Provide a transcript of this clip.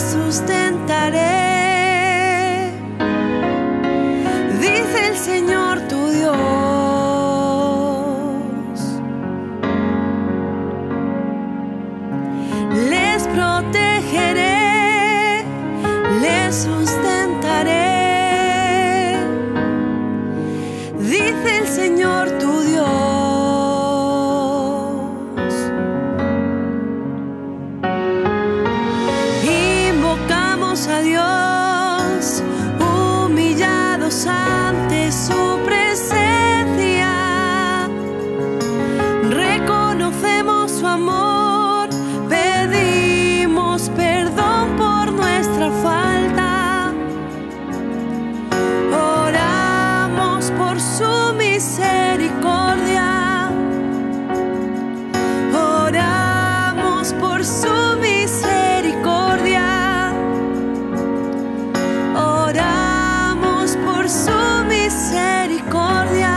sustentaré. Dice el Señor tu Dios. Les protegeré, les sustentaré. a Dios. misericórdia.